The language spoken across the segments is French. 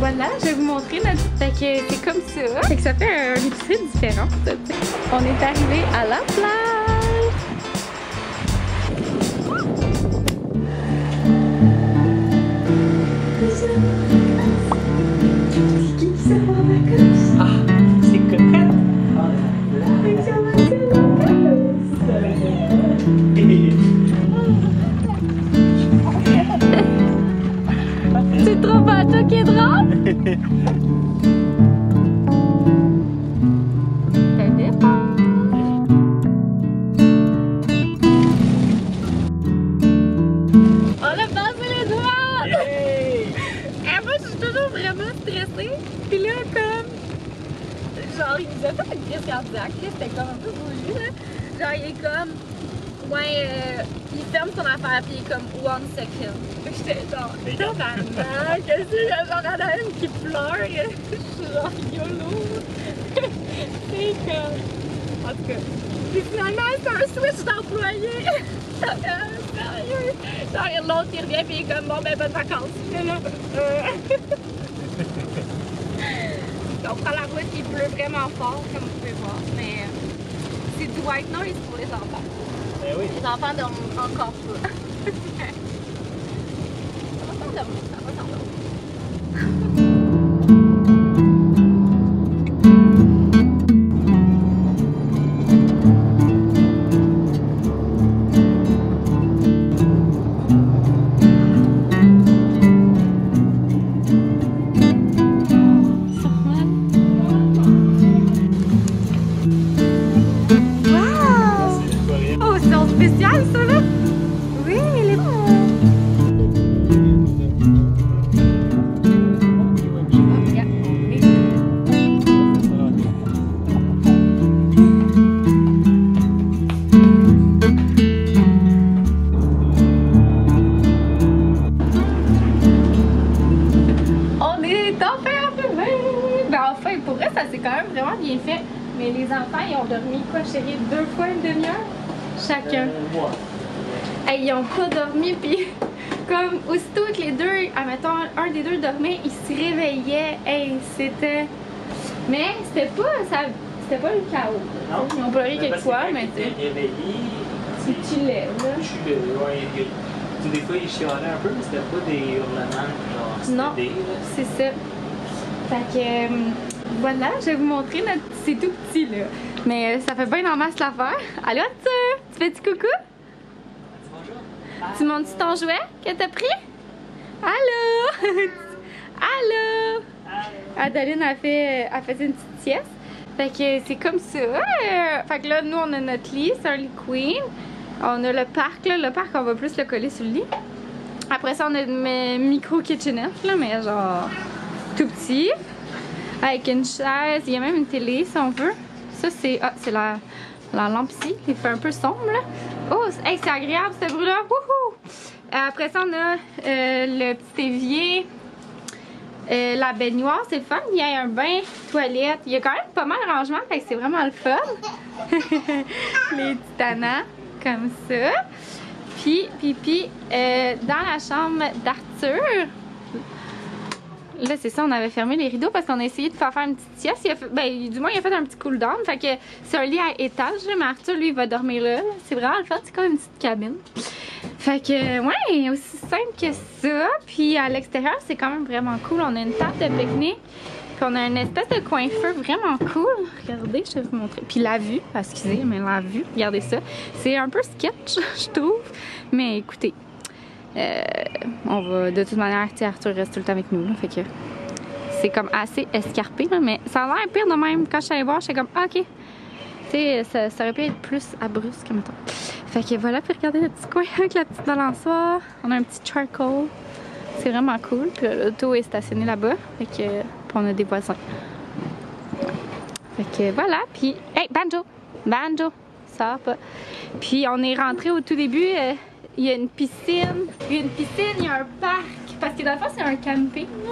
voilà, je vais vous montrer notre... Fait que c'est comme ça. Fait que ça fait un épicerie différente. t'sais. On est arrivé à la plage. suis toujours vraiment stressée. Puis là, comme. Genre, il nous a fait une crise cardiaque. là, C'était comme un peu voulu, là. Genre, il est comme. Ouais, euh, il ferme son affaire, puis il est comme one second. J'étais genre, tabarnak, qu'est-ce que c'est? Genre, qui pleure? Je suis genre, YOLO. c'est comme. En tout cas. Puis finalement, c'est un switch d'employé. Sérieux. Genre, l'autre, il revient, puis il est comme, bon, ben, bonnes vacances. Là, euh, on prend la route, il pleut vraiment fort, comme vous pouvez voir, mais euh, c'est du white noise pour les enfants. Eh oui. Les enfants dorment encore. Mais c'était pas. Ça... C'était pas le chaos. Non. Ils ont pleuré quelquefois, mais était réveillé. tu chillais, là. Je suis. Ouais, tu sais, des fois, il chialait un peu, mais c'était pas des hurlements, genre. Non. C'est ça. Fait que euh, voilà, je vais vous montrer notre. C'est tout petit là. Mais euh, ça fait bien en masse l'affaire. Allô, Arthur? Tu fais du coucou? Tu montes ton jouet que t'as pris? Allô? Allô? Adeline a fait, a fait une petite sieste. Fait que c'est comme ça. Euh, Fait que là, nous, on a notre lit, c'est un lit queen. On a le parc, là. Le parc, on va plus le coller sur le lit. Après ça, on a une micro kitchenette, là, mais genre tout petit. Avec une chaise, il y a même une télé si on veut. Ça, c'est ah, c'est la, la lampe ici. Il fait un peu sombre, là. Oh, c'est agréable, ce bruit-là. Après ça, on a euh, le petit évier. Euh, la baignoire, c'est le fun. Il y a un bain, toilette. Il y a quand même pas mal de rangement, fait que c'est vraiment le fun. Les titanas, comme ça. Puis, puis, puis, euh, dans la chambre d'Arthur, là, c'est ça, on avait fermé les rideaux parce qu'on a essayé de faire faire une petite sieste. Ben, du moins, il a fait un petit cool down. Fait que c'est un lit à étage, mais Arthur, lui, il va dormir là. là. C'est vraiment le fun. C'est comme une petite cabine. Fait que, ouais, aussi simple que ça. Puis à l'extérieur, c'est quand même vraiment cool. On a une table de pique-nique. Puis on a une espèce de coin feu vraiment cool. Regardez, je vais vous montrer. Puis la vue, excusez, mais la vue, regardez ça. C'est un peu sketch, je trouve. Mais écoutez, euh, on va de toute manière, Arthur reste tout le temps avec nous. fait que c'est comme assez escarpé, mais ça a l'air pire de même. Quand je suis allée voir, j'étais comme, ah, ok. Ça, aurait pu être plus à brusque, mettons. Fait que voilà, puis regardez le petit coin avec la petite balançoire. On a un petit charcoal. C'est vraiment cool. Puis l'auto est stationnée là-bas. Fait que, puis on a des voisins. Fait que voilà. Puis, hey, banjo! Banjo! Ça va pas. Puis on est rentré au tout début. euh, Il y a une piscine. Il y a une piscine, il y a un parc. Parce que dans le fond, c'est un camping. là.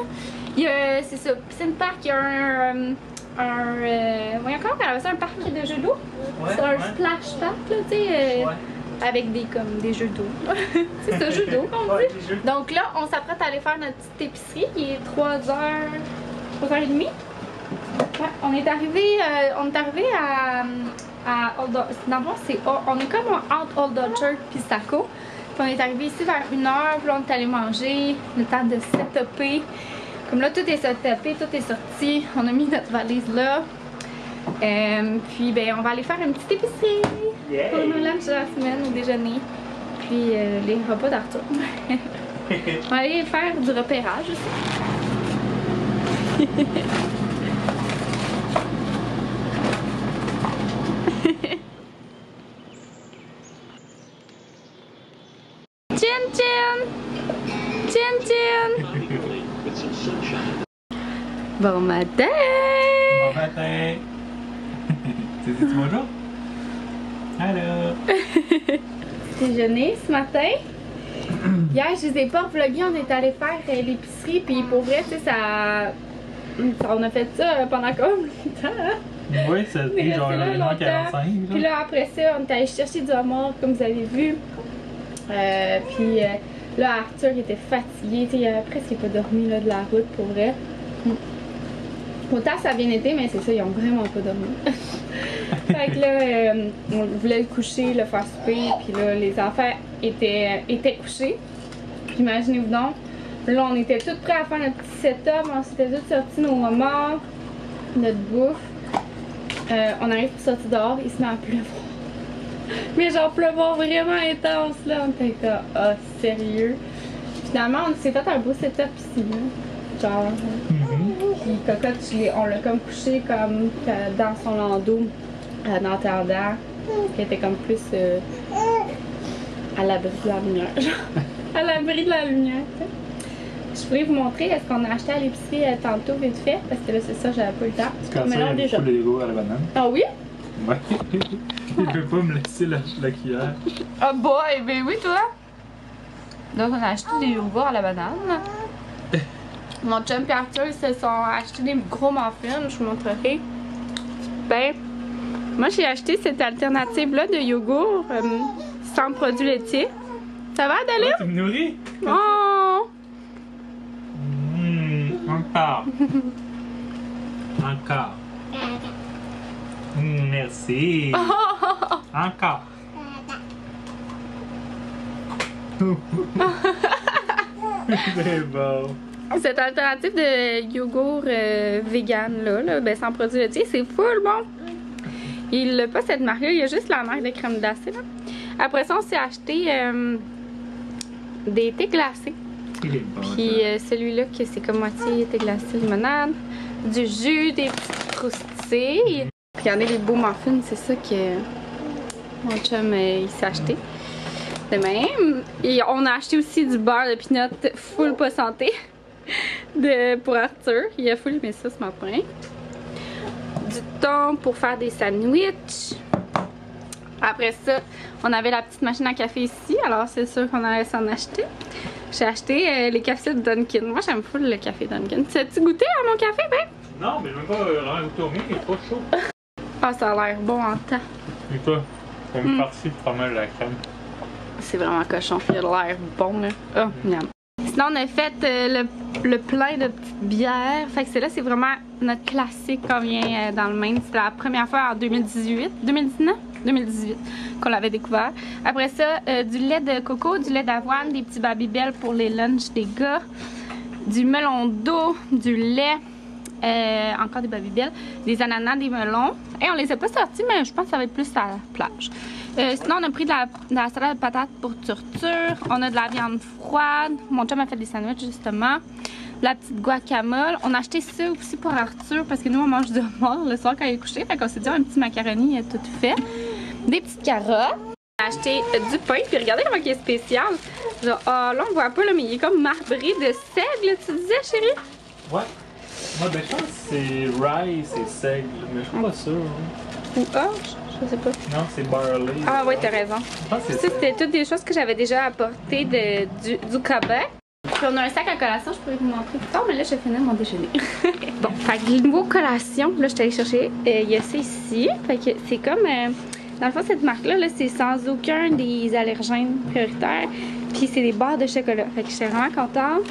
Il y a, c'est ça, piscine-parc. Il y a un. euh, un euh, voyons comment on appelle ça, un parc de jeux d'eau? Ouais, c'est un ouais. splash park, là, tu sais. euh, Ouais. avec des comme des jeux d'eau. c'est ça, jeux d'eau qu'on dit. Donc là, on s'apprête à aller faire notre petite épicerie. Il est 3h... 3h30. Ouais, on est arrivé, euh, on est arrivé à, à Old. Dans le fond, c'est, on est comme entre Old Dodger puis Saco. Puis on est arrivé ici vers 1h, puis on est allé manger, le temps de setuper. Comme là, tout est setupé, tout est sorti. On a mis notre valise là. Euh, puis ben, on va aller faire une petite épicerie Yeah. pour nos lunchs de la semaine au déjeuner. Puis euh, les repas d'Arthur. on va aller faire du repérage aussi. Bon matin! Bon matin. Tu dis bonjour? Allô? Déjeuner ce matin. Hier, je les ai pas vlogués, on est allé faire euh, l'épicerie, puis pour vrai, tu sais, ça... On a fait ça euh, pendant comme longtemps, hein? Oui, ça a pris genre resté là 1h45. longtemps. Puis là, après ça, on est allé chercher du homard, comme vous avez vu. Euh, puis euh, là, Arthur était fatigué. Tu sais, il a presque pas dormi là, de la route pour vrai. Mm. Autant ça a bien été, mais c'est ça, ils ont vraiment pas dormi. fait que là, euh, on voulait le coucher, le faire souper. Puis là, les enfants étaient, étaient couchés. Puis imaginez-vous donc. Là, on était tous prêts à faire notre petit setup. On s'était tous sortis nos homards, notre bouffe. Euh, on arrive pour sortir dehors, il se met à pleuvoir. Mais genre pleuvoir vraiment intense là, on était comme ah sérieux. Finalement on s'est fait un beau setup ici là. Genre Mhm. Puis cocotte je on l'a comme couché comme euh, dans son landau en attendant. Qui était comme plus euh, à l'abri de la lumière. à l'abri de la lumière. Je voulais vous montrer est-ce qu'on a acheté à l'épicerie euh, tantôt vite fait? Parce que là c'est ça j'avais pas le temps. Quand Mais ça, là il y a déjà. beaucoup de Lego à la banane. Ah oui? Ouais. il peut pas me laisser la, la cuillère. Ah boy, ben oui toi! Donc on a acheté des yogourts à la banane. Mon chum et Arthur ils se sont achetés des gros muffins, je vous montrerai. Ben, moi j'ai acheté cette alternative là de yogourt euh, sans produits laitiers. Ça va Oh, Adèle? tu me nourris? Oh! Mmh, encore. encore. Mmh, merci. Encore. C'est bon. Cette alternative de yogourt euh, vegan là, là, ben sans produits laitiers, c'est full bon. Il n'a pas cette marque-là, il y a juste la marque de crème glacée. Là. Après ça, on s'est acheté euh, des thés glacés. Puis euh, celui-là, que c'est comme moitié thé glacé limonade, du jus, des petites croustilles. Puis il y en a les beaux muffins, c'est ça que mon chum il s'est acheté. De même. Et on a acheté aussi du beurre de pinot full pas santé de, pour Arthur. Il a full aimé ça ce matin. Du thon pour faire des sandwichs. Après ça, on avait la petite machine à café ici, alors c'est sûr qu'on allait s'en acheter. J'ai acheté euh, les cafés de Dunkin. Moi, j'aime full le café Dunkin. Tu as-tu goûté à mon café, ben? Non, mais veux pas euh, vraiment goûter au mien, il est trop chaud. Ah, ça a l'air bon en temps. Et toi? C'est une Mm. partie de fromage à la crème. C'est vraiment cochon. Il a l'air bon, là. Oh, miam. Sinon, on a fait euh, le, le plein de petites bières. Fait que c'est là, c'est vraiment notre classique qu'on vient euh, dans le Maine. C'était la première fois en 2018. 2019? 2018 qu'on l'avait découvert. Après ça, euh, du lait de coco, du lait d'avoine, des petits babybel pour les lunchs des gars, du melon d'eau, du lait, encore des babybel, des ananas, des melons. Et on les a pas sortis, mais je pense que ça va être plus à la plage. Euh, sinon, on a pris de la, de la salade de patates pour torture. On a de la viande froide. Mon chum a fait des sandwichs, justement. De la petite guacamole. On a acheté ça aussi pour Arthur parce que nous, on mange de mort le soir quand il est couché. Fait qu'on s'est dit, un petit macaroni euh, tout fait. Des petites carottes. On a acheté euh, du pain. Puis regardez comment il est spécial. Genre, ah, là, on voit pas, là, mais il est comme marbré de seigle, tu disais, chérie? Ouais. Moi, ben, je pense que c'est rye, c'est seigle, mais je suis pas sûr. hein. Ou orge? Je sais pas. Non, c'est barley. Ah, ouais, t'as raison. C'était toutes des choses que j'avais déjà apportées de, du, du Québec. Puis on a un sac à collation, je pourrais vous montrer plus tard, mais là, je finis mon déjeuner. bon, fait que niveau collation, là, je suis allée chercher, euh, il y a ça ici. Fait que c'est comme euh, Dans le fond, cette marque-là, -là, c'est sans aucun des allergènes prioritaires. Puis c'est des barres de chocolat. Fait que j'étais vraiment contente.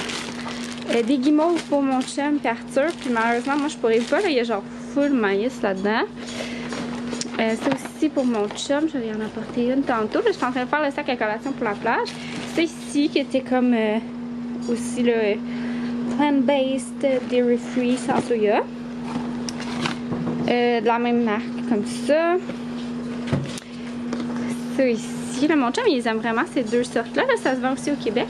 Euh, des guimauves pour mon chum et Arthur. Puis malheureusement, moi, je pourrais pas. Là, il y a genre full maïs là-dedans. Euh, ça aussi pour mon chum. Je vais en apporter une tantôt. Je suis en train de faire le sac à collation pour la plage. C'est ici qui était comme euh, aussi le plant-based, dairy-free, sans soya. Euh, de la même marque, comme ça. Ça ici. Là, mon chum, il aime vraiment ces deux sortes-là. Là, ça se vend aussi au Québec.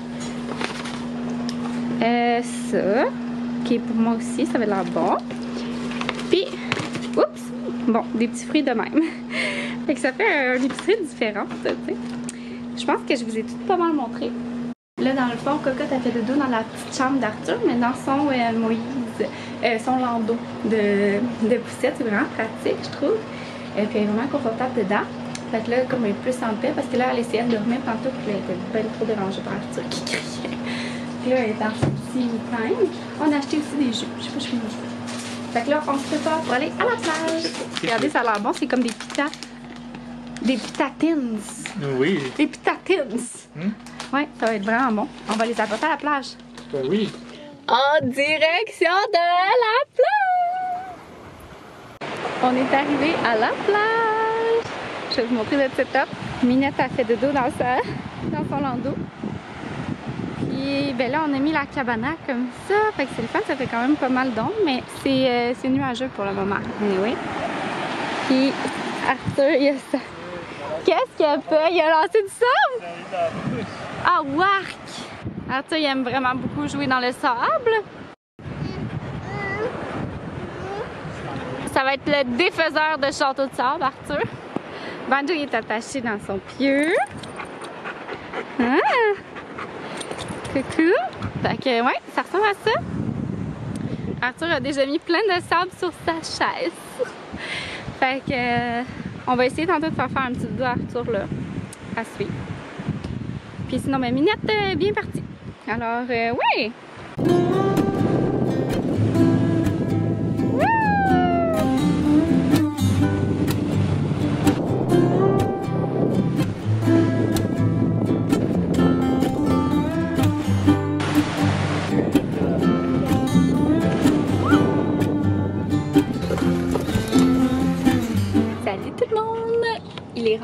Euh, ça, qui est pour moi aussi, ça va l'air bon. Puis, oups, bon, des petits fruits de même. fait que ça fait une épicerie différente, tu sais. Je pense que je vous ai tout pas mal montré. Là, dans le fond, Cocotte a fait de dos dans la petite chambre d'Arthur, mais dans son euh, Moïse, euh, son landau de, poussette, c'est vraiment pratique, je trouve. Et puis, elle est vraiment confortable dedans. Fait que là, comme elle est plus en paix, parce que là, elle essayait de dormir tantôt, puis elle était bien trop dérangée par Arthur qui criait. Puis là, elle est son petit time. On a acheté aussi des jeux. Je sais pas, je fais. Fait que là, on se prépare pour aller à la plage. Regardez, ça a l'air bon. C'est comme des pita... Des pitatines. Oui. Des pitatines. Hmm? Ouais, ça va être vraiment bon. On va les apporter à la plage. Ben oui. En direction de la plage! On est arrivé à la plage. Je vais vous montrer notre setup. Minette a fait de dos dans, sa, dans son landau. Puis ben là, on a mis la cabana comme ça. Fait que c'est le fun, ça fait quand même pas mal d'ombre, mais c'est euh, c'est nuageux pour le moment. Anyway. Puis Arthur, il a ça. Qu'est-ce qu'il a fait? Il a lancé du sable? Ah, wark! Arthur, il aime vraiment beaucoup jouer dans le sable. Ça va être le défaiseur de château de sable, Arthur. Banjo, il est attaché dans son pieu. Ah! Coucou! Fait que, ouais, ça ressemble à ça. Arthur a déjà mis plein de sable sur sa chaise. Fait que, euh, on va essayer tantôt de faire faire un petit dos à Arthur là, à suivre. Puis sinon, ben, Minette bien partie. Alors, euh, oui!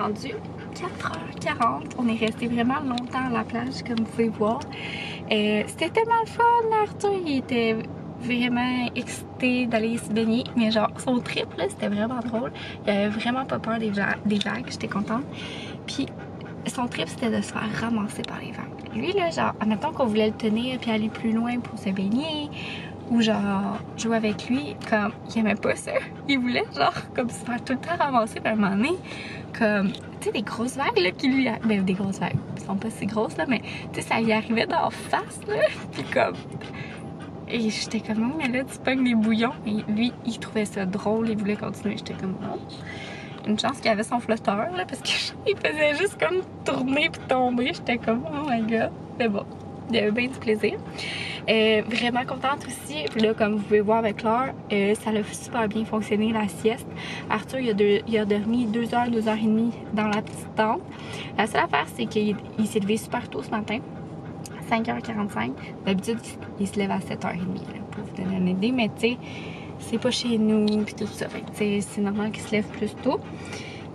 Rendu 4h40. On est resté vraiment longtemps à la plage, comme vous pouvez voir. Euh, C'était tellement le fun, Arthur. Il était vraiment excité d'aller se baigner. Mais genre, son trip, c'était vraiment drôle. Il avait vraiment pas peur des vagues. J'étais contente. Puis, son trip, c'était de se faire ramasser par les vagues. Lui, là, genre, admettons qu'on voulait le tenir puis aller plus loin pour se baigner ou genre jouer avec lui, comme il aimait pas ça. Il voulait genre comme se faire tout le temps ramasser par un moment donné, comme tu sais des grosses vagues là qui lui, ben des grosses vagues, elles sont pas si grosses là, mais tu sais ça lui arrivait d'en face là, puis comme et j'étais comme non mais là tu pognes des bouillons et lui il trouvait ça drôle, il voulait continuer, j'étais comme non. Une chance qu'il avait son flotteur là parce qu'il faisait juste comme tourner puis tomber, j'étais comme oh my god, mais bon. Il bien du plaisir. Euh, vraiment contente aussi. Là, comme vous pouvez voir avec Laure, euh, ça a super bien fonctionné la sieste. Arthur, il a, il a dormi 2 heures, 2 heures et demie dans la petite tente. La seule affaire, c'est qu'il il s'est levé super tôt ce matin. 5h45. D'habitude, il se lève à 7h30, là, pour vous donner une idée. Mais tu sais, c'est pas chez nous, puis tout ça. C'est normal qu'il se lève plus tôt.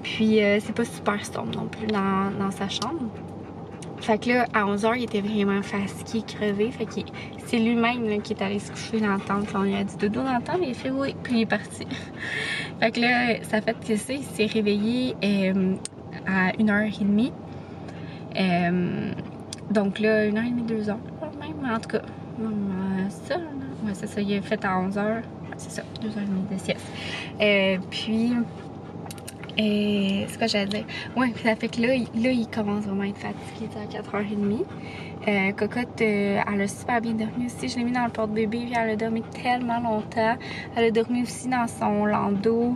Puis, euh, c'est pas super sombre non plus dans, dans sa chambre. Fait que là, à 11h, il était vraiment fatigué, crevé. Fait que c'est lui-même qui est allé se coucher dans la tente. On lui a dit dodo dans la tente, il fait oui, puis il est parti. fait que là, ça fait que ça, il s'est réveillé euh, à 1h30. Euh, donc là, 1h30, 2h, même, en tout cas. euh, ça, ouais, c'est ça, il a fait à 11h. Ouais, c'est ça, 2h30 de sieste. Euh, puis, et c'est quoi j'allais dire? Ouais, ça fait que là, il- là, il commence vraiment à être fatigué à 4h30. Euh, Cocotte, euh, elle a super bien dormi aussi. Je l'ai mis dans le porte-bébé, puis elle a dormi tellement longtemps. Elle a dormi aussi dans son landau.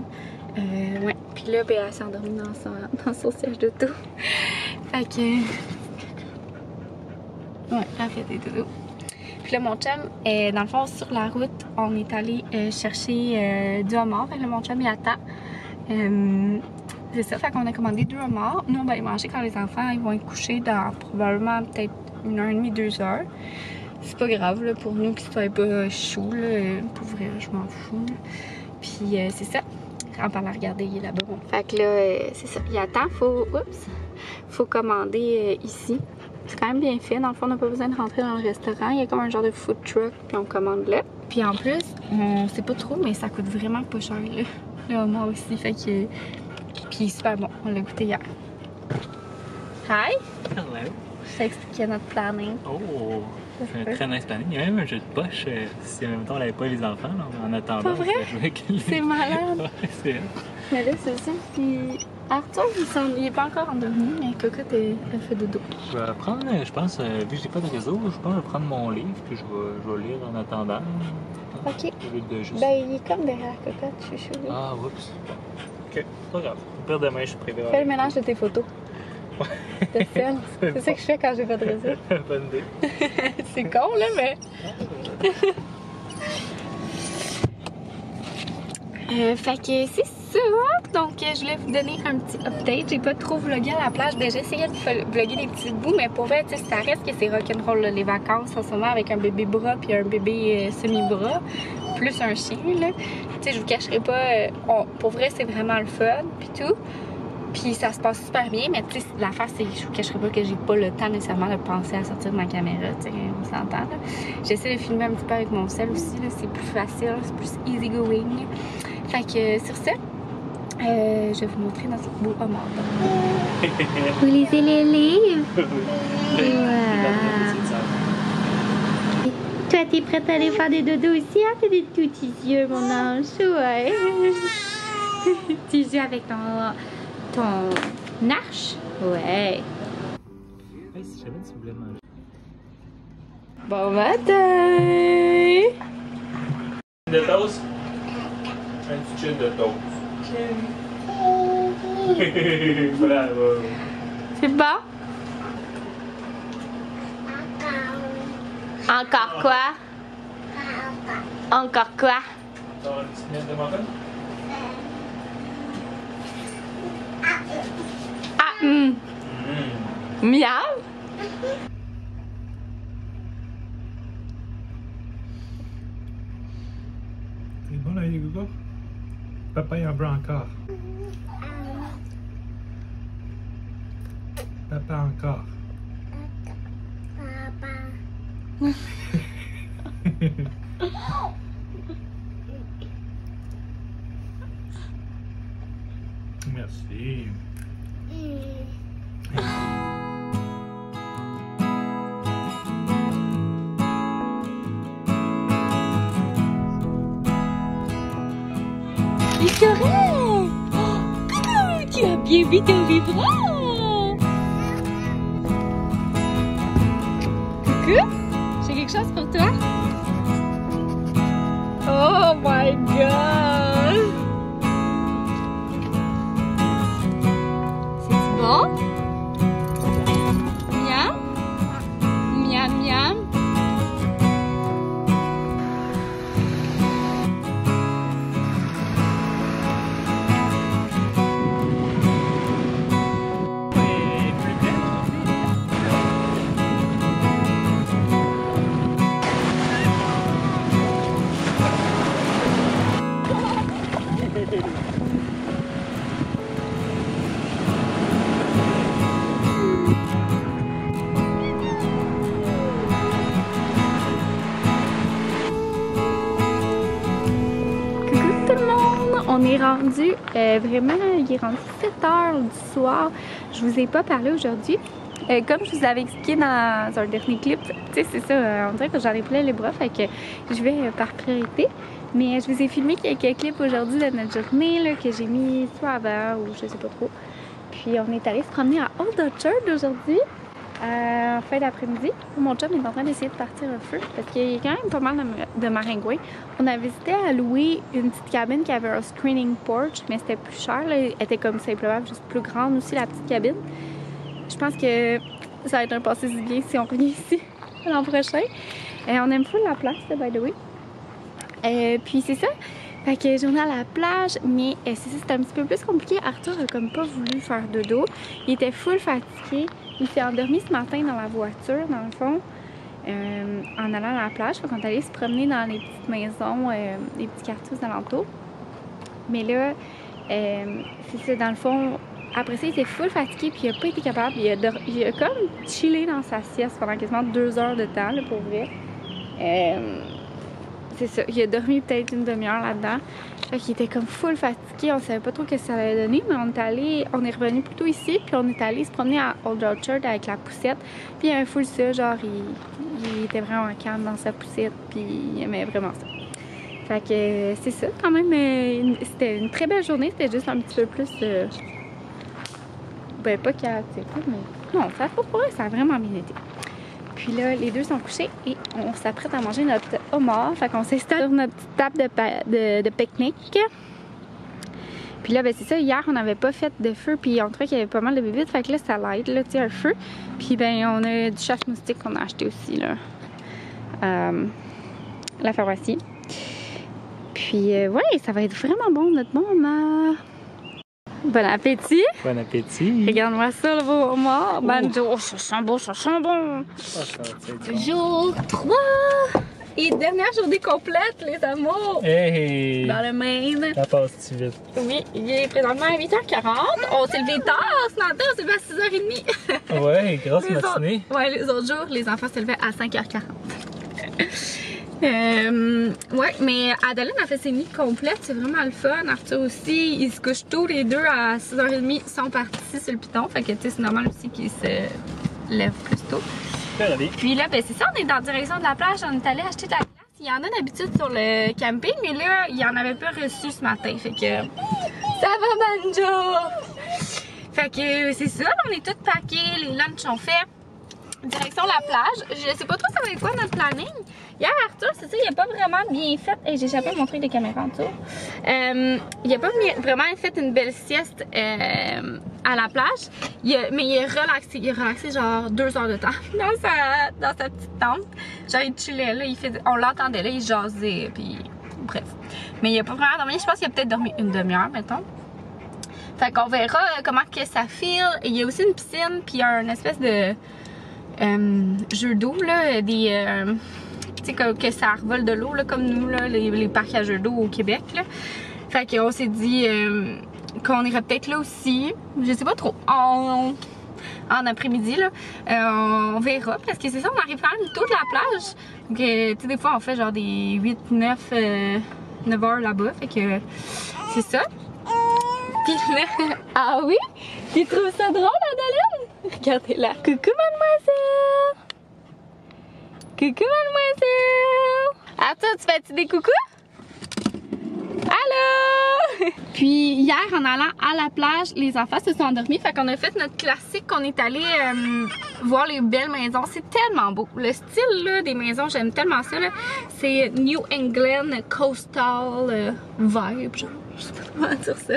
Euh, ouais, puis là, ben, elle s'est endormie dans son, dans son siège d'auto. fait que. Ouais, elle fait des dodos. Puis là, mon chum, dans le fond, sur la route, on est allé chercher du homard. Fait que là, mon chum, il attend. Euh, c'est ça, fait qu'on a commandé deux homards. Nous, on va les manger quand les enfants ils vont être couchés dans probablement peut-être une heure et demie, deux heures. C'est pas grave là, pour nous qu'ils soient pas chauds. Là. Pour vrai, je m'en fous. là. Puis euh, c'est ça. En parlant, regardez, il est là-bas. Bon. Fait que là, euh, c'est ça. Il attend, faut. Oups! Faut commander ici. C'est quand même bien fait. Dans le fond, on n'a pas besoin de rentrer dans le restaurant. Il y a comme un genre de food truck, puis on commande là. Puis en plus, on sait pas trop, mais ça coûte vraiment pas cher là. Là, moi aussi. Fait que. Puis super bon. On l'a goûté hier. Hi! Hello. Je t'ai expliqué notre planning. Oh, c'est un très nice planning. Il y a même un jeu de poche. euh, si en même temps on n'avait pas les enfants, là, en attendant. Pas vrai? les- C'est malade! Ouais, c'est Mais là, c'est ça. Puis Arthur, il, s'en- il est pas encore endormi, mais Cocotte, elle, elle fait dodo. Je vais prendre, euh, je pense, euh, vu que j'ai pas de réseau, je pense que je vais prendre mon livre puis je vais, je vais lire en attendant. Ok. Au lieu de juste. Ben, il est comme derrière Cocotte, je suis chou. Ah, oups. Ok, pas grave. Au pire demain, je préfère. Fais le mélange de tes photos. De sel. C'est ça que je fais quand j'ai pas de réseau. Bonne idée. c'est con, là, mais. Euh, fait que c'est ça. Donc, euh, je voulais vous donner un petit update. J'ai pas trop vlogué à la plage. Ben, j'essayais de vlogger des petits bouts, mais pour vrai, tu sais, ça reste que c'est rock'n'roll, les vacances en ce moment avec un bébé bras puis un bébé euh, semi-bras, plus un chien, là. Tu sais, je vous cacherai pas, euh, pour vrai, c'est vraiment le fun puis tout. Puis ça se passe super bien, mais tu sais, l'affaire, c'est je vous cacherai pas que j'ai pas le temps nécessairement de penser à sortir ma caméra, tu sais, on s'entend. J'essaie de filmer un petit peu avec mon sel aussi, c'est plus facile, c'est plus easy going. Fait que sur ça, euh, je vais vous montrer notre beau homard. Vous lisez les livres? Toi, t'es prête à aller faire des dodos aussi? Ah, t'as des tout petits yeux, mon ange. Ouais. tu joues avec ton, ton arche? Ouais. Hey, si jamais tu voulais manger. Bon matin! De toast? Un petit de toast. Bravo. C'est bon? Encore quoi? Encore quoi? Ah, hum. Mmh. Miam? Papa, il en veut encore. Papa, encore. Merci. Correct! Oh, coucou! Tu as bien vu ton vibrant! Coucou! J'ai quelque chose pour toi? Oh my god! On est rendu, euh, vraiment, il est rendu 7 heures du soir. Je vous ai pas parlé aujourd'hui. Euh, comme je vous avais expliqué dans un dernier clip, tu sais, c'est ça, euh, on dirait que j'en ai plein les bras, fait que je vais par priorité. Mais je vous ai filmé quelques clips aujourd'hui de notre journée que j'ai mis soit avant ou je sais pas trop. Puis on est allé se promener à Old Orchard aujourd'hui. En fin d'après-midi. Mon chum est en train d'essayer de partir un feu parce qu'il y a quand même pas mal de, de maringouins. On a visité à louer une petite cabine qui avait un screening porch, mais c'était plus cher. Elle était comme simplement juste plus grande aussi, la petite cabine. Je pense que ça va être un passé du bien si on revient ici l'an prochain. Euh, on aime full la place, là, by the way. Euh, puis c'est ça. Fait que journée à la plage, mais euh, c'est ça, c'était un petit peu plus compliqué. Arthur a comme pas voulu faire de dos. Il était full fatigué. Il s'est endormi ce matin dans la voiture, dans le fond, euh, en allant à la plage. Fait qu'on est allé se promener dans les petites maisons, euh, les petits quartiers d'alentour. Mais là, euh, c'est dans le fond, après ça, il était full fatigué, puis il a pas été capable. Il a, comme chillé dans sa sieste pendant quasiment deux heures de temps, là, pour vrai. C'est ça, il a dormi peut-être une demi-heure là-dedans. Fait qu'il était comme full fatigué, on savait pas trop ce que ça allait donner, mais on est allé, on est revenu plutôt ici, puis on est allé se promener à Old Orchard avec la poussette. Puis il avait full ça, genre, il, il était vraiment calme dans sa poussette, puis il aimait vraiment ça. Fait que euh, c'est ça, quand même, euh, c'était une très belle journée, c'était juste un petit peu plus. euh, ben, pas chaotique, mais. Non, ça, pour vrai, ça a vraiment bien été. Puis là, les deux sont couchés et on s'apprête à manger notre homard. Fait qu'on s'installe sur notre petite table de, de, pique-nique. Puis là, ben c'est ça, hier, on n'avait pas fait de feu, puis on trouvait qu'il y avait pas mal de bébites. Fait que là, ça l'aide, là, tu sais, un feu. Puis ben, on a du chasse-moustique qu'on a acheté aussi, là. Euh, la pharmacie. Puis, euh, ouais, ça va être vraiment bon, notre homard. Bon appétit! Bon appétit. Regarde-moi ça, le beau homard. Banjo, oh, ça sent bon, ça sent bon! Bon. Jour 3 et dernière journée complète, les amours, Hey! dans le Maine. Ça passe-tu vite? Oui, il est présentement à 8h40. On s'est levé tard ce matin, on s'est levé à 6h30. Ouais, grosse Les autres- matinée. Ouais, les autres jours, les enfants se levaient à 5h40. Euh, ouais, mais Adeline a fait ses nuits complètes, c'est vraiment le fun. Arthur aussi, ils se couchent tous les deux à 6h30, ils sont partis sur le piton. Fait que tu sais, c'est normal aussi qu'ils se lèvent plus tôt. Puis là, ben c'est ça, on est dans la direction de la plage, on est allé acheter de la glace. Il y en a d'habitude sur le camping, mais là, il y en avait pas reçu ce matin. Fait que. Ça va, Banjo! Fait que c'est ça, on est tous packés, les lunchs sont faits. Direction la plage. Je sais pas trop ça va être quoi notre planning. Hier, Arthur, c'est ça, il a pas vraiment bien fait. Et j'ai échappé mon truc de caméra en dessous. Euh, il a pas vraiment fait une belle sieste euh, à la plage. Mais il est relaxé. Il est relaxé genre deux heures de temps dans sa, dans sa petite tente. Genre, il chillait là. On l'entendait là, il jasait. Puis, bref. Mais il a pas vraiment dormi. Je pense qu'il a peut-être dormi une demi-heure, mettons. Fait qu'on verra euh, comment que ça file. Il y a aussi une piscine, puis il y a un espèce de euh, jeu d'eau, là, des... que, que ça revole de l'eau, là, comme nous, là, les, les d'eau au Québec, là. Fait qu'on s'est dit euh, qu'on irait peut-être là aussi. Je sais pas trop. En, après-midi, là. Euh, on verra, parce que c'est ça, on arrive quand même tôt de la plage. Donc, euh, tu sais, des fois, on fait genre des 8, 9, euh, 9 heures là-bas. Fait que c'est ça. Puis là, ah oui? Tu trouves ça drôle, Adeline? Regardez-la. Coucou, mademoiselle! Coucou, mademoiselle! Attends, tu fais-tu des coucous? Allô? Puis hier, en allant à la plage, les enfants se sont endormis. Fait qu'on a fait notre classique qu'on est allé euh, voir les belles maisons. C'est tellement beau. Le style là, des maisons, j'aime tellement ça. C'est New England Coastal euh, vibe, genre. Je sais pas comment dire ça.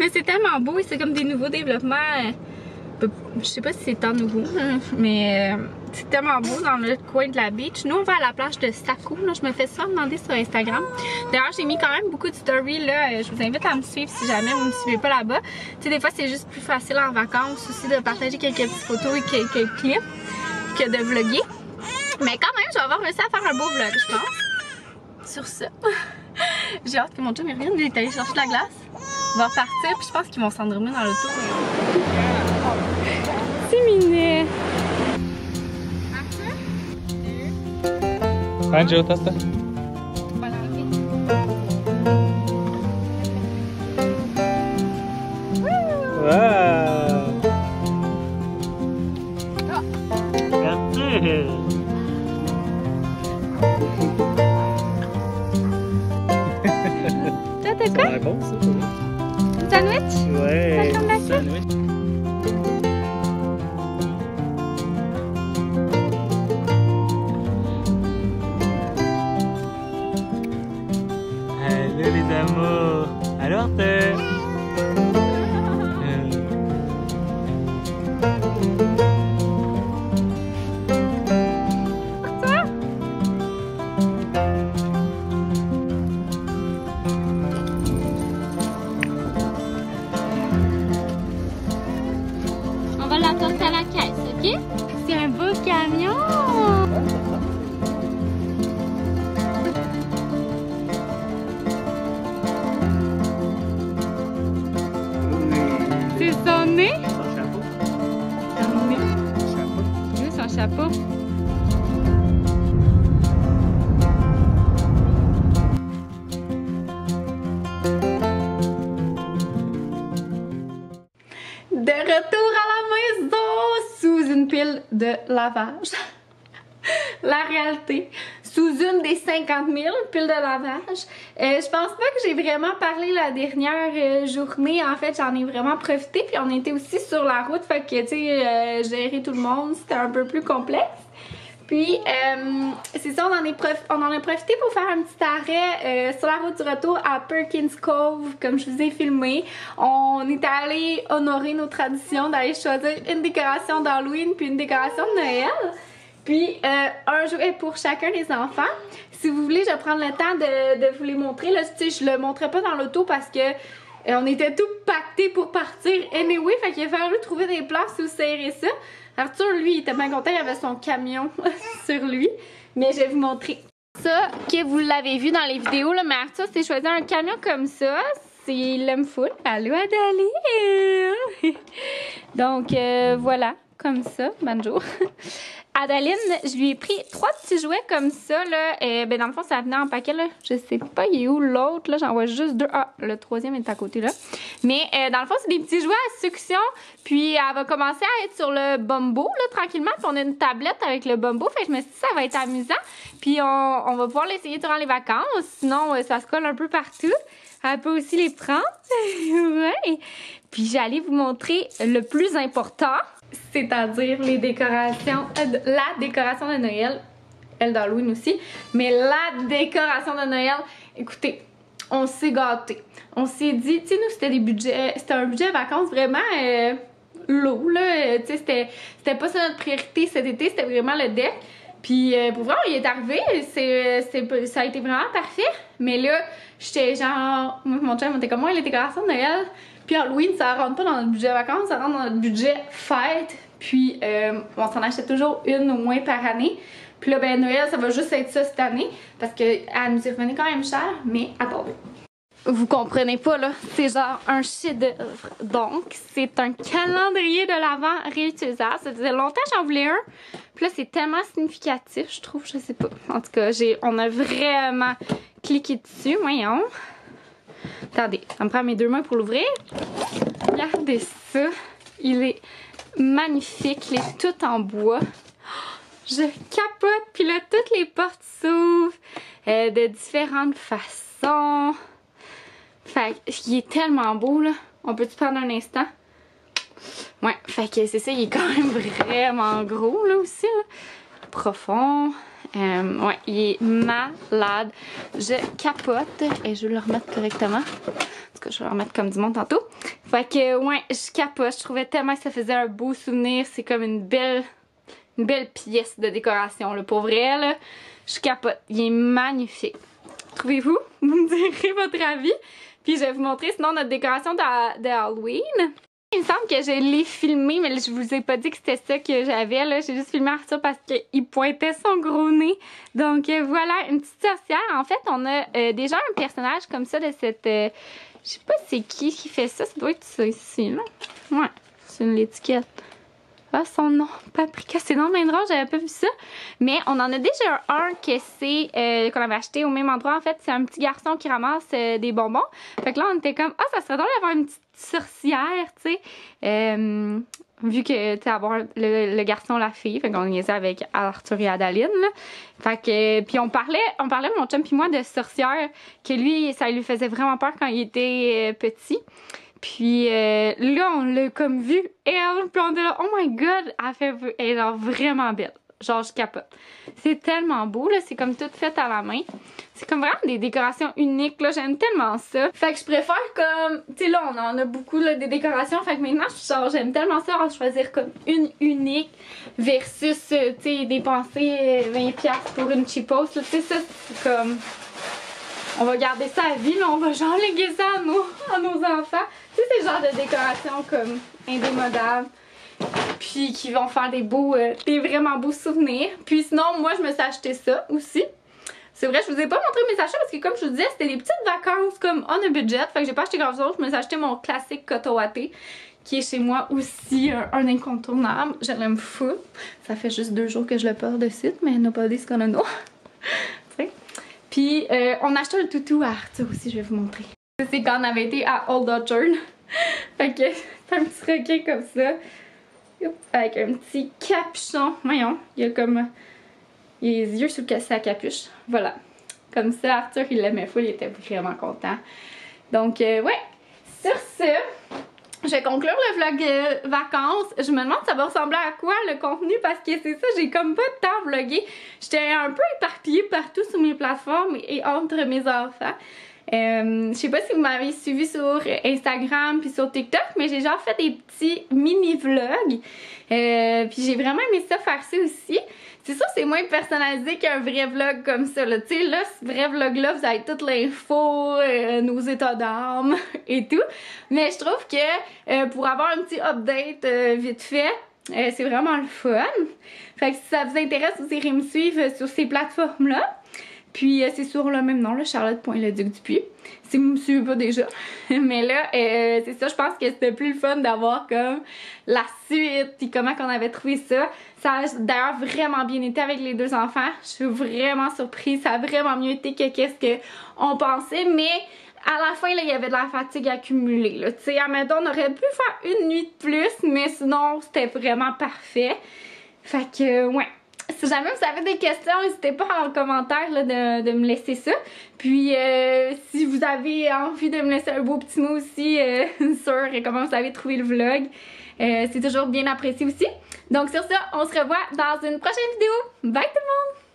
Mais c'est tellement beau et c'est comme des nouveaux développements. euh, je sais pas si c'est tant nouveau, hein, mais c'est tellement beau dans le coin de la beach. Nous, on va à la plage de Saco. Là, je me fais ça demander sur Instagram. D'ailleurs, j'ai mis quand même beaucoup de stories. Là. Euh, Je vous invite à me suivre si jamais vous ne me suivez pas là-bas. Tu sais, des fois, c'est juste plus facile en vacances aussi de partager quelques petites photos et quelques clips que de vlogger. Mais quand même, je vais avoir réussi à faire un beau vlog, je pense. Sur ça. j'ai hâte que mon chum revienne. Il est allé chercher de la glace. On va repartir, puis je pense qu'ils vont s'endormir dans l'auto. C'est miné. Banjo, testa. Wow! De retour à la maison sous une pile de lavage. la réalité. Sous une des 50 000 piles de lavage. Euh, je pense pas que j'ai vraiment parlé la dernière euh, journée. En fait, j'en ai vraiment profité. Puis on était aussi sur la route. Fait que, tu sais, euh, gérer tout le monde, c'était un peu plus complexe. Puis, c'est ça, on en, on en a profité pour faire un petit arrêt sur la route du retour à Perkins Cove, comme je vous ai filmé. On est allé honorer nos traditions d'aller choisir une décoration d'Halloween puis une décoration de Noël. Puis euh, un jouet pour chacun des enfants. Si vous voulez, je vais prendre le temps de, vous les montrer. Là, tu sais, je le montrais pas dans l'auto parce que euh, on était tout pacté pour partir anyway. Fait qu'il a fallu trouver des places où serrer ça. Arthur, lui, il était bien content, il avait son camion sur lui. Mais je vais vous montrer ça, que vous l'avez vu dans les vidéos, mais Arthur s'est choisi un camion comme ça. C'est l'aime full. Allô, Adali! Donc, euh, voilà, comme ça. Bonjour. Adaline, je lui ai pris trois petits jouets comme ça, là. Et, ben, dans le fond, ça venait en paquet, là. Je sais pas, il est où l'autre, là? J'en vois juste deux. Ah, le troisième est à côté, là. Mais, euh, dans le fond, c'est des petits jouets à succion. Puis, elle va commencer à être sur le bumbo, là, tranquillement. Puis, on a une tablette avec le bumbo. Fait que je me suis dit, ça va être amusant. Puis, on, on va pouvoir l'essayer durant les vacances. Sinon, euh, ça se colle un peu partout. Elle peut aussi les prendre. ouais. Puis, j'allais vous montrer le plus important c'est-à-dire les décorations, euh, la décoration de Noël, elle d'Halloween aussi, mais la décoration de Noël, écoutez, on s'est gâté. On s'est dit, tu sais, nous c'était des budgets, c'était un budget vacances vraiment euh, low, là, euh, tu sais, c'était, pas ça notre priorité cet été, c'était vraiment le deck. Puis pour voir, il est arrivé, ça a été vraiment parfait, mais là, j'étais genre, mon chum était comme moi, les décorations de Noël, puis Halloween, ça rentre pas dans le budget vacances, ça rentre dans le budget fête. Puis euh, on s'en achète toujours une au moins par année. Puis là, ben Noël, ça va juste être ça cette année parce qu'elle nous est revenue quand même cher, mais attendez. Vous comprenez pas là, c'est genre un chef-d'œuvre. Donc, c'est un calendrier de l'Avent réutilisable. Ça faisait longtemps que j'en voulais un. Puis là, c'est tellement significatif, je trouve, je sais pas. En tout cas, on a vraiment cliqué dessus, voyons. Attendez, ça me prend mes deux mains pour l'ouvrir. Regardez ça. Il est magnifique. Il est tout en bois. Je capote. Puis là, toutes les portes s'ouvrent euh, de différentes façons. Fait il est tellement beau, là. On peut-tu prendre un instant? Ouais, fait que c'est ça, il est quand même vraiment gros, là, aussi, Profond. Euh, ouais, il est malade. Je capote et je vais le remettre correctement. En tout cas, je vais le remettre comme du monde tantôt. Fait que, ouais, je capote. Je trouvais tellement que ça faisait un beau souvenir. C'est comme une belle, une belle pièce de décoration, là. Pour vrai, je capote. Il est magnifique. Trouvez-vous? Vous me direz votre avis. Puis je vais vous montrer sinon notre décoration de, de Halloween. Il me semble que je l'ai filmé, mais je vous ai pas dit que c'était ça que j'avais. là. J'ai juste filmé Arthur parce qu'il pointait son gros nez. Donc euh, voilà, une petite sorcière. En fait, on a euh, déjà un personnage comme ça de cette... Euh, je sais pas c'est qui qui fait ça. Ça doit être ça ici, là. Ouais, c'est une étiquette. Ah, son nom, Paprika, c'est non bien drôle, j'avais pas vu ça. Mais on en a déjà un que c'est euh, qu'on avait acheté au même endroit. En fait, c'est un petit garçon qui ramasse euh, des bonbons. Fait que là, on était comme, ah, ça serait drôle d'avoir une petite sorcière, tu sais. Euh, vu que, tu sais, avoir le, garçon, la fille. Fait qu'on niaisait avec Arthur et Adaline, là. Fait que, puis on parlait, on parlait, mon chum puis moi, de sorcière, que lui, ça lui faisait vraiment peur quand il était petit. Puis euh, là, on l'a comme vu, elle, puis on est là, oh my god, elle, fait, elle est genre vraiment belle. Genre, je capote. C'est tellement beau, là, c'est comme tout fait à la main. C'est comme vraiment des décorations uniques, là, j'aime tellement ça. Fait que je préfère comme, tu sais là, on en a beaucoup, là, des décorations, fait que maintenant, genre, j'aime tellement ça, en choisir comme une unique versus, euh, tu sais, dépenser 20$ pour une cheapos, tu sais, ça, c'est comme on va garder ça à vie, mais on va genre léguer ça à nos, à nos enfants. Tu sais, c'est genre de décoration comme indémodable. Puis qui vont faire des beaux, euh, des vraiment beaux souvenirs. Puis sinon, moi, je me suis acheté ça aussi. C'est vrai, je vous ai pas montré mes achats parce que comme je vous disais, c'était des petites vacances comme on a budget. Fait que j'ai pas acheté grand chose. Je me suis acheté mon classique Kotowate qui est chez moi aussi un, incontournable. Je l'aime fou. Ça fait juste deux jours que je le porte de site, mais nobody's gonna know. Puis euh, on a acheté un toutou à Arthur aussi, je vais vous montrer. C'est quand on avait été à Old Orchard. fait que c'est un petit requin comme ça. Avec un petit capuchon. Voyons, il a comme. Il a les yeux sous le sa capuche. Voilà. Comme ça, Arthur, il l'aimait fou, il était vraiment content. Donc, euh, ouais. Sur ce, je vais conclure le vlog euh, vacances. Je me demande ça va ressembler à quoi le contenu? Parce que c'est ça, j'ai comme pas de temps vlogger. J'étais un peu éparpillée partout sur mes plateformes et entre mes enfants. Euh, je sais pas si vous m'avez suivi sur Instagram puis sur TikTok, mais j'ai genre fait des petits mini vlogs. Euh, puis j'ai vraiment aimé ça faire ça aussi. C'est ça, c'est moins personnalisé qu'un vrai vlog comme ça. Tu sais, là, ce vrai vlog-là, vous avez toute l'info, euh, nos états d'âme et tout. Mais je trouve que euh, pour avoir un petit update euh, vite fait, c'est vraiment le fun. Fait que si ça vous intéresse, vous irez me suivre sur ces plateformes-là. Puis c'est sur le même nom, le Charlotte.leduc Dupuis. Si vous me suivez pas déjà. Mais là, euh, c'est ça, je pense que c'était plus le fun d'avoir comme la suite, puis comment qu'on avait trouvé ça. Ça a d'ailleurs vraiment bien été avec les deux enfants. Je suis vraiment surprise. Ça a vraiment mieux été que qu'est-ce qu'on pensait. Mais à la fin, là, il y avait de la fatigue accumulée. Tu sais, admettons, on aurait pu faire une nuit de plus, mais sinon, c'était vraiment parfait. Fait que, ouais si jamais vous avez des questions, n'hésitez pas en commentaire de, me laisser ça. Puis euh, si vous avez envie de me laisser un beau petit mot aussi euh, sur comment vous avez trouvé le vlog, euh, c'est toujours bien apprécié aussi. Donc sur ça, on se revoit dans une prochaine vidéo. Bye tout le monde!